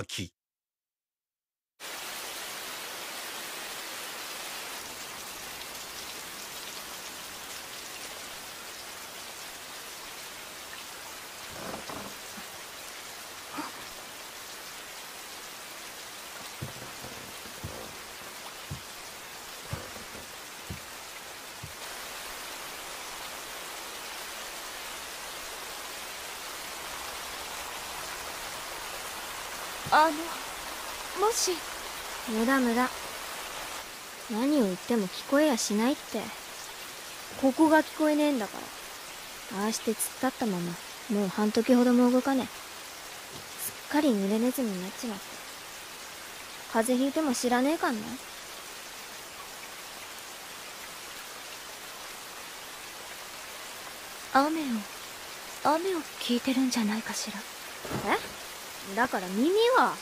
妖刀のあのもし。無駄無駄。何を言っても聞こえやしないって。ここが聞こえねえんだから。ああして突っ立ったまま。もう半時ほども動かねえ。すっかり濡れネズミになっちまって風邪ひいても知らねえかんな。雨を雨を聞いてるんじゃないかしら。え？だから耳は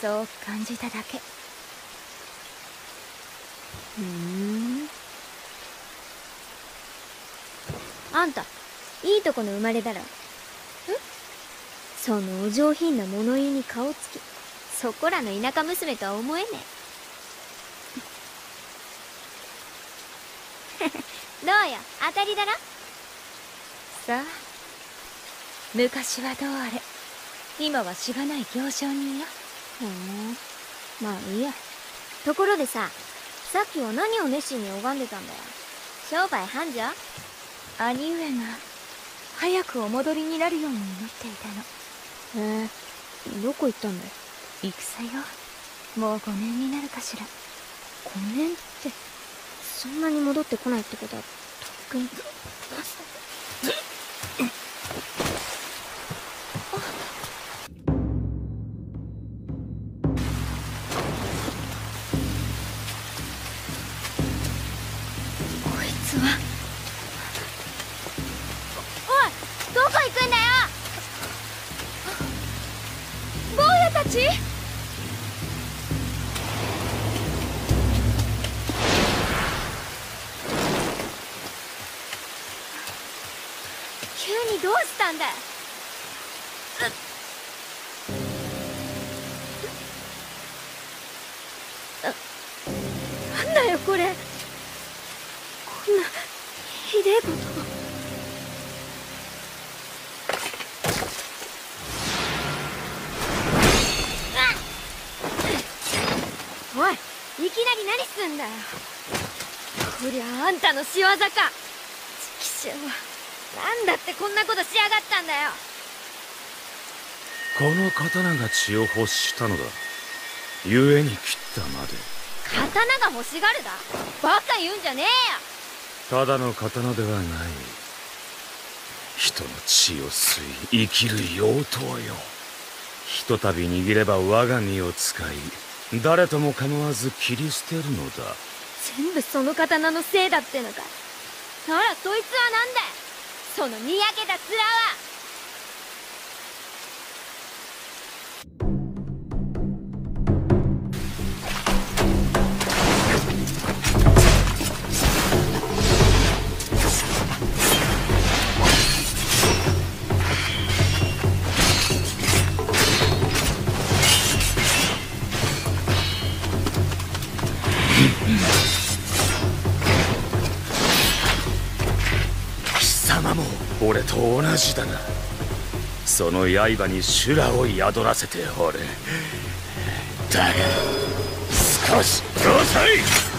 そう感じただけ。ふん。あんたいいとこの生まれだろんそのお上品な物言いに顔つき。そこらの田舎娘とは思えねえ。どうよ当たりだろ？さあ昔はどうあれ。今はしがない行商人よ。ふんまあいいや。ところでささっきは何を熱心に拝んでたんだよ。商売繁盛？兄上が早くお戻りになるように祈っていたの。へえ。どこ行ったんだよ戦よ。もう5年になるかしら。5年って。そんなに戻ってこないってことはとっくに急にどうしたんだ？なんだよこれ？こんなひでえこと。おいいきなり何すんだよ。こりゃあんたの仕業か。チキショウなんだってこんなことしやがったんだよ。この刀が血を欲したのだ。故に切ったまで。刀が欲しがるだ？バカ言うんじゃねえよ。ただの刀ではない。人の血を吸い生きる妖刀よ。ひとたび握れば我が身を使い誰とも構わず切り捨てるのだ。全部その刀のせいだってのか。ならそいつはなんだよそのにやけた面は。俺と同じだな。その刃に修羅を宿らせておる。だが少し。遅い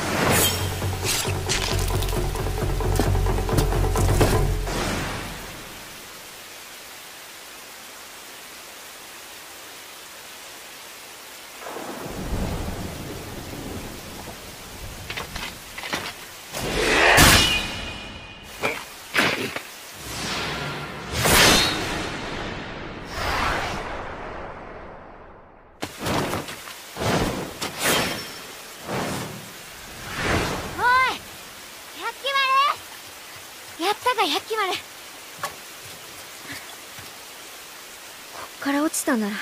たなら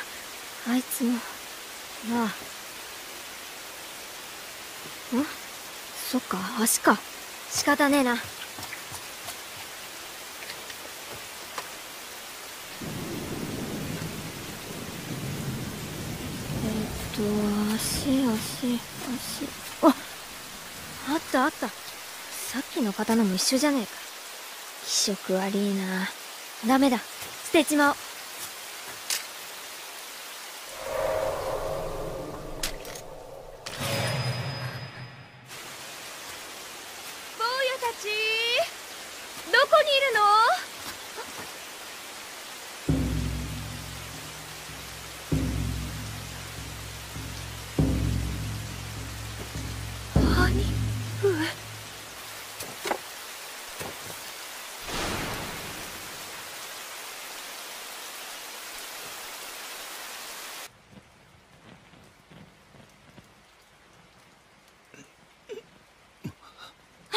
あいつも。まあ。ん？そっか足か。仕方ねえな。えっと足足足。ああったあった。さっきの刀も一緒じゃねえか。気色悪いな。ダメだ。捨てちまおう。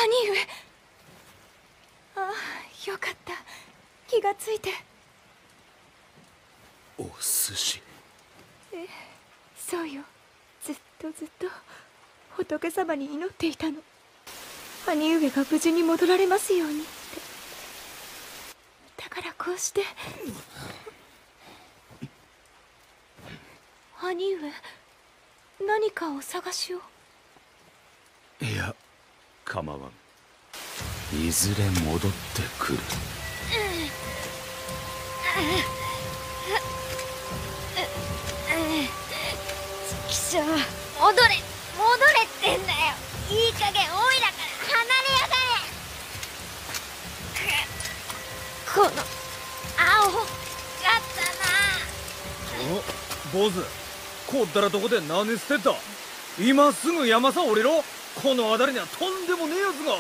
兄上ああよかった。気がついて。お寿司。そうよ。ずっとずっと。仏様に祈っていたの。兄上が無事に戻られますようにって。だからこうして。兄上何かお探しを構わん。いずれ戻ってくる。気象戻れ戻れってんだよ。いい加減おいらから離れやがれ。このアホがったな。お坊主。こったらどこで何捨てた？今すぐ山さ降りろ。この辺りにはとんでもねえやつが。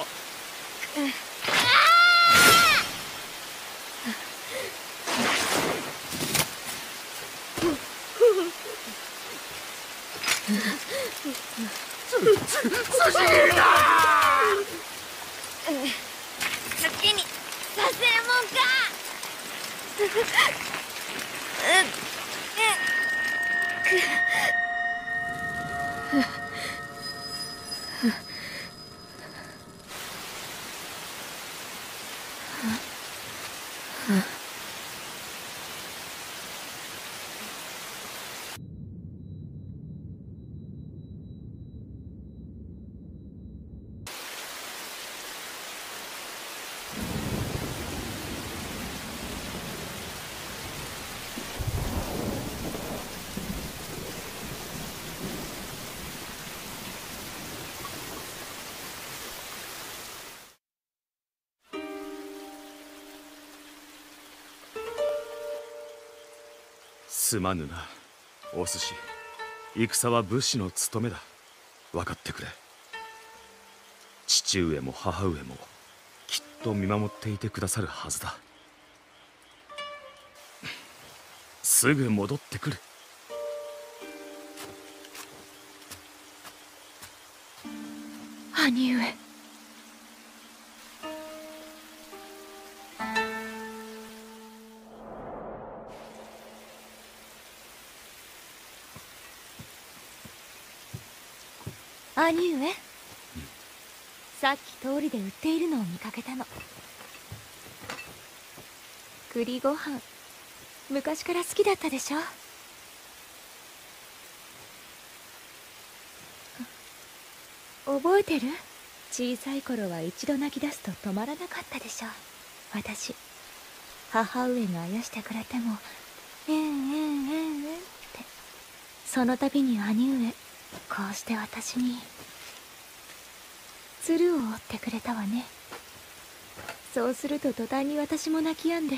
好きにさせるもん。すまぬな。お寿司。戦は武士の務めだ。分かってくれ。父上も母上もきっと見守っていてくださるはずだ。すぐ戻ってくる。兄上。兄上さっき通りで売っているのを見かけたの。栗ご飯昔から好きだったでしょ。覚えてる？小さい頃は一度泣き出すと止まらなかったでしょ。私母上があやしてくれても「えんえんえんえん」って。その度に兄上こうして私に鶴を折ってくれたわね。そうすると途端に私も泣き止んで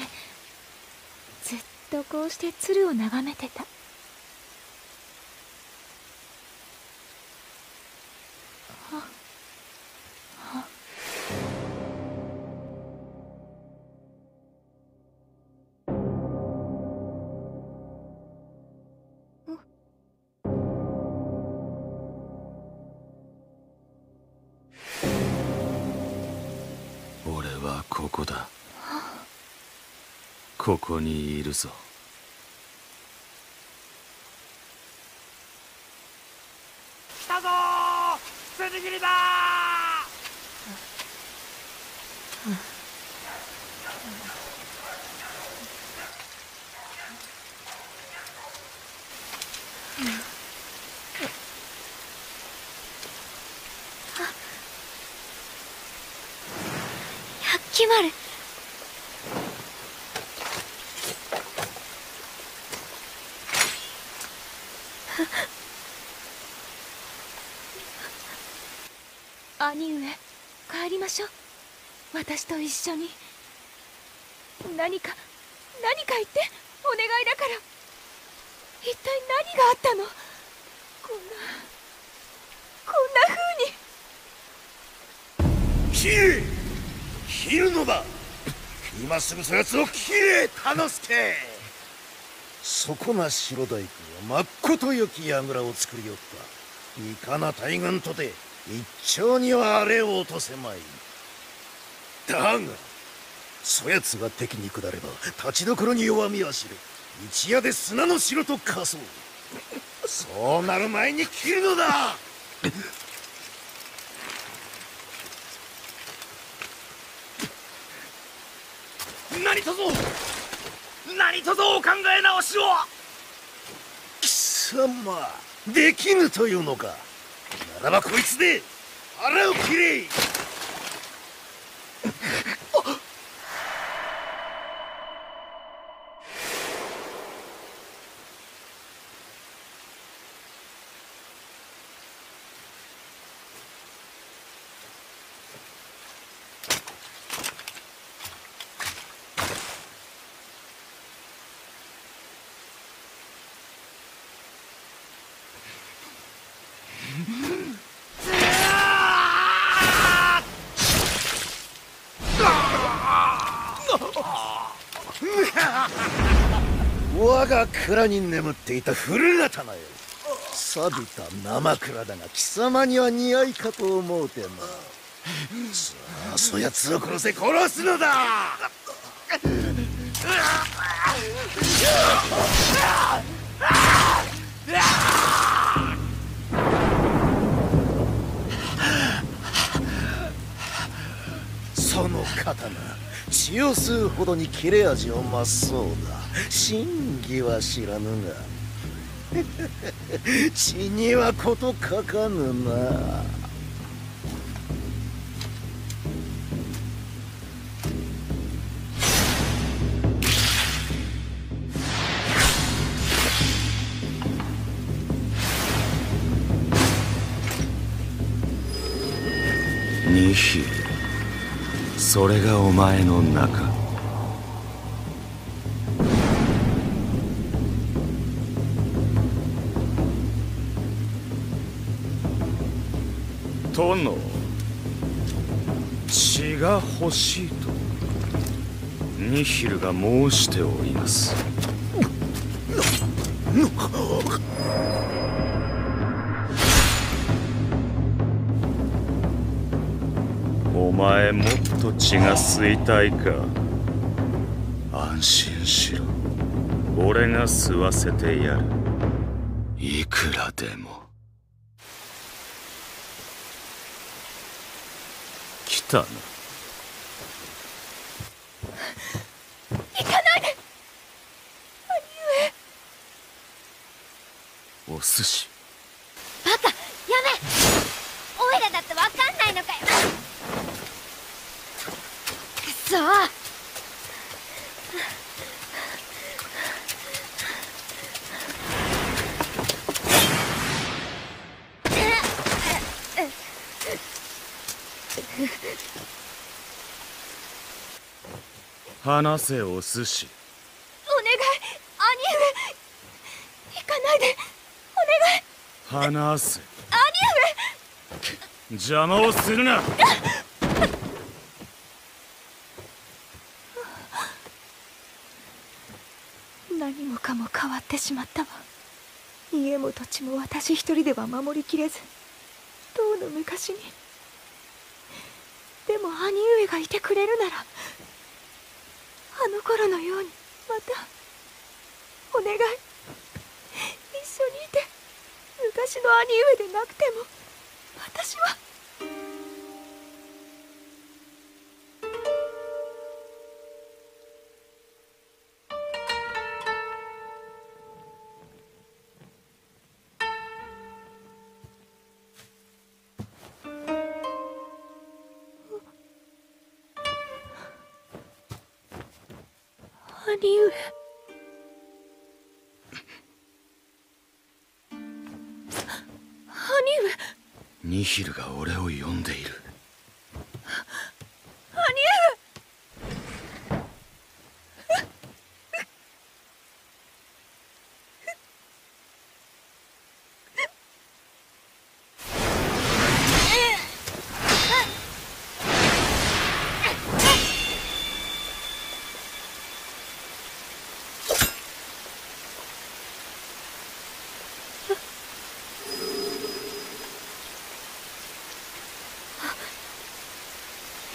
ずっとこうして鶴を眺めてた。はここだ。ここにいるぞ来たぞー筋切りだ決まる 兄上帰りましょう。私と一緒に。何か何か言ってお願いだから。一体何があったの？こんなこんな風に。切れ！切るのだ！今すぐそやつを切れ楽助そこな白大工はまっことよき櫓を作りよった。いかな大軍とて一丁にはあれを落とせまい。だがそやつが敵に下れば立ちどころに弱みは知る。一夜で砂の城と化そうそうなる前に切るのだ。何とぞ何とぞお考え直しを。貴様できぬというのか。ならばこいつで腹を切れ我が蔵に眠っていた古刀よ錆びた生蔵だが貴様には似合いかと思うてな。さあそやつを殺せ殺すのだ! その刀血を吸うほどに切れ味を増すそうだ。真偽は知らぬが血 にはこと書かぬな。ニヒそれがお前の中。殿。血が欲しいと。ニヒルが申しております。お前もっと血が吸いたいか。安心しろ。俺が吸わせてやる。いくらでも。来たな行かない！でお寿司。バカやめ！オイラだってわかんないのかよ！くそ話せお寿司。お願い兄上行かないで。お願い。話せ。兄邪魔をするな。上何もかも変わってしまったわ。家も土地も私一人では守りきれず。とうの昔に。でも兄上がいてくれるならあの頃のようにまたお願い。一緒にいて昔の兄上でなくても私は。兄上兄上ニヒルが俺を呼んでいる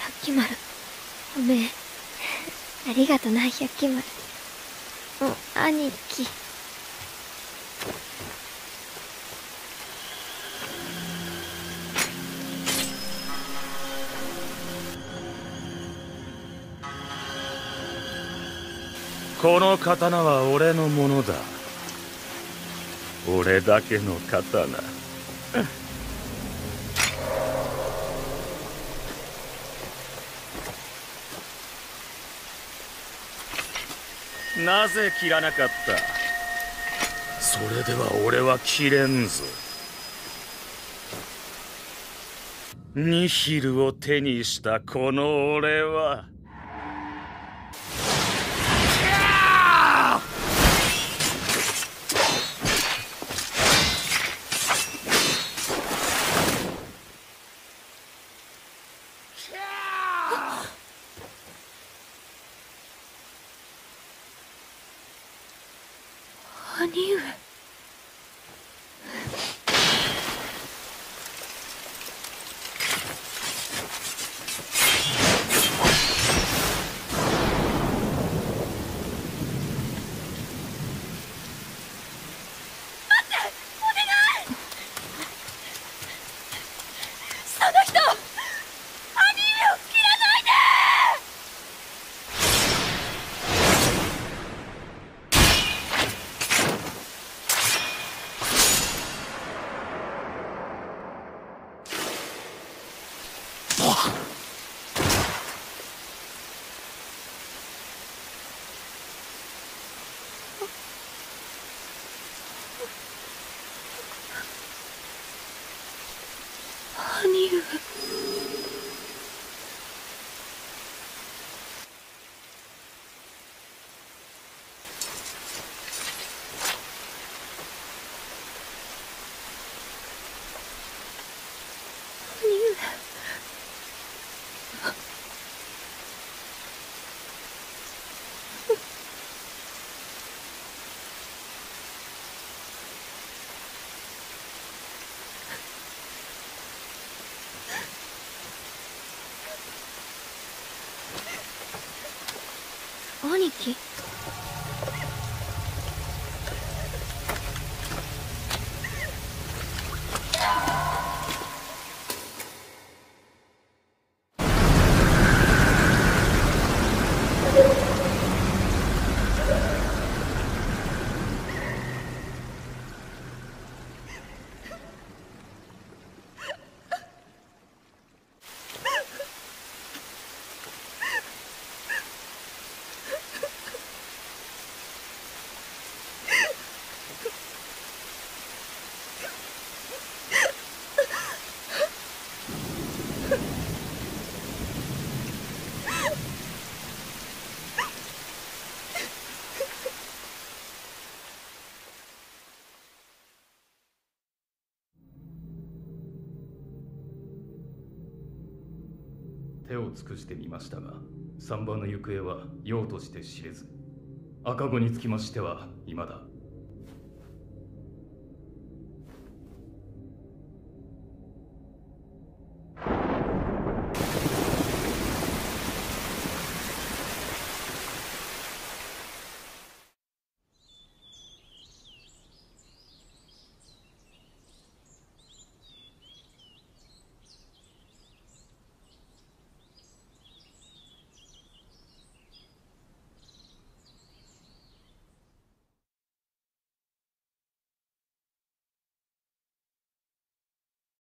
百鬼丸おめえありがとな百鬼丸お兄貴。この刀は俺のものだ。俺だけの刀。なぜ切らなかった？それでは俺は切れんぞ。ニヒルを手にしたこの俺は。兄上手を尽くしてみましたが3番の行方は用として知れず赤子につきましては未だ